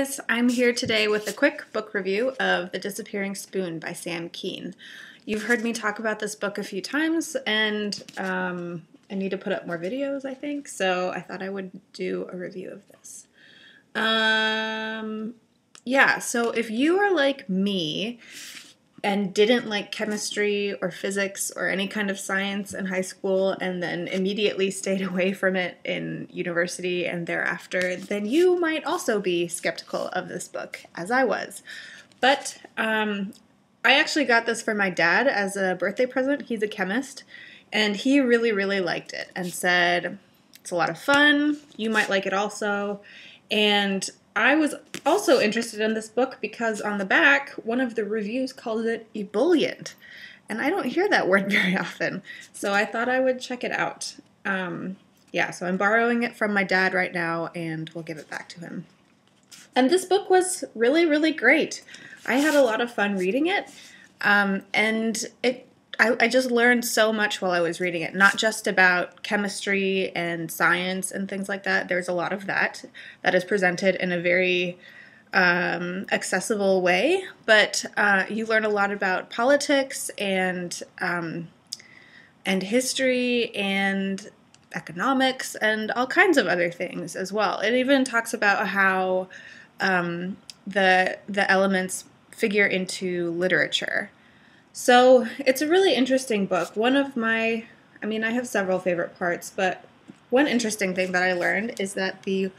guys, I'm here today with a quick book review of The Disappearing Spoon by Sam Kean. You've heard me talk about this book a few times, and um, I need to put up more videos, I think, so I thought I would do a review of this. Um, yeah, so if you are like me and didn't like chemistry or physics or any kind of science in high school and then immediately stayed away from it in university and thereafter, then you might also be skeptical of this book, as I was. But um, I actually got this for my dad as a birthday present. He's a chemist, and he really, really liked it and said, It's a lot of fun. You might like it also. And I was also interested in this book because on the back, one of the reviews called it ebullient. And I don't hear that word very often. So I thought I would check it out. Um, yeah, so I'm borrowing it from my dad right now and we'll give it back to him. And this book was really, really great. I had a lot of fun reading it. Um, and it I, I, just learned so much while I was reading it, not just about chemistry and science and things like that. There's a lot of that that is presented in a very um, accessible way, but uh, you learn a lot about politics and um, and history and economics and all kinds of other things as well. It even talks about how um, the the elements figure into literature. So it's a really interesting book. One of my, I mean, I have several favorite parts, but one interesting thing that I learned is that the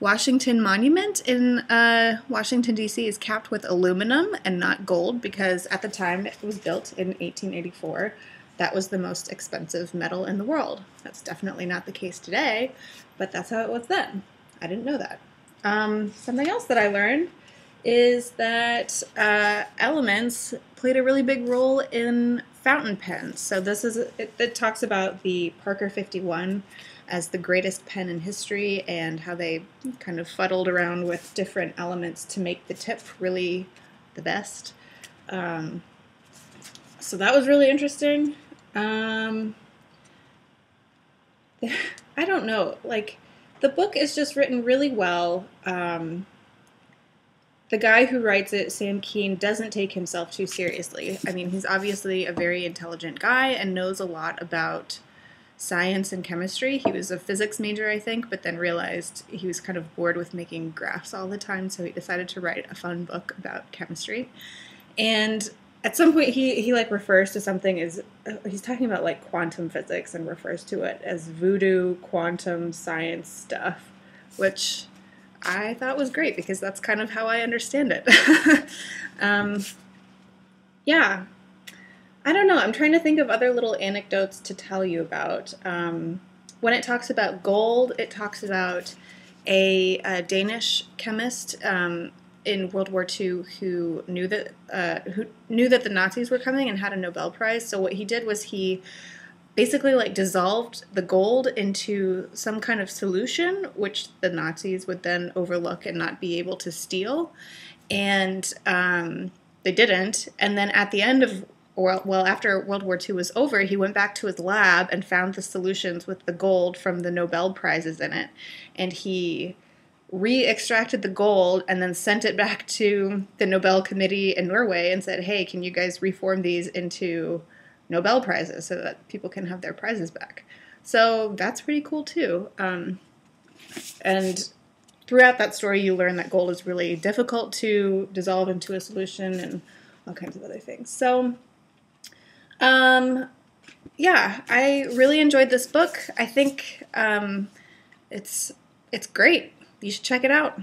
Washington Monument in uh, Washington, D.C. is capped with aluminum and not gold because at the time it was built in 1884, that was the most expensive metal in the world. That's definitely not the case today, but that's how it was then. I didn't know that. Um, something else that I learned is that uh, elements played a really big role in fountain pens. So this is it, it, talks about the Parker 51 as the greatest pen in history and how they kind of fuddled around with different elements to make the tip really the best. Um, so that was really interesting. Um, I don't know, like the book is just written really well. Um, the guy who writes it, Sam Kean, doesn't take himself too seriously. I mean, he's obviously a very intelligent guy and knows a lot about science and chemistry. He was a physics major, I think, but then realized he was kind of bored with making graphs all the time, so he decided to write a fun book about chemistry. And at some point he, he like refers to something as uh, he's talking about like quantum physics and refers to it as voodoo quantum science stuff, which I thought was great because that's kind of how I understand it. um, yeah. I don't know. I'm trying to think of other little anecdotes to tell you about. Um, when it talks about gold, it talks about a, a Danish chemist um, in World War II who knew that uh, who knew that the Nazis were coming and had a Nobel Prize. So what he did was he basically like dissolved the gold into some kind of solution, which the Nazis would then overlook and not be able to steal. And um, they didn't. And then at the end of well, well, after World War II was over, he went back to his lab and found the solutions with the gold from the Nobel Prizes in it. And he re extracted the gold and then sent it back to the Nobel Committee in Norway and said, hey, can you guys reform these into Nobel Prizes so that people can have their prizes back. So that's pretty cool too. Um, and throughout that story, you learn that gold is really difficult to dissolve into a solution and all kinds of other things. So, um, yeah, I really enjoyed this book. I think um, it's it's great. You should check it out.